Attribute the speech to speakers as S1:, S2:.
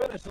S1: Finish the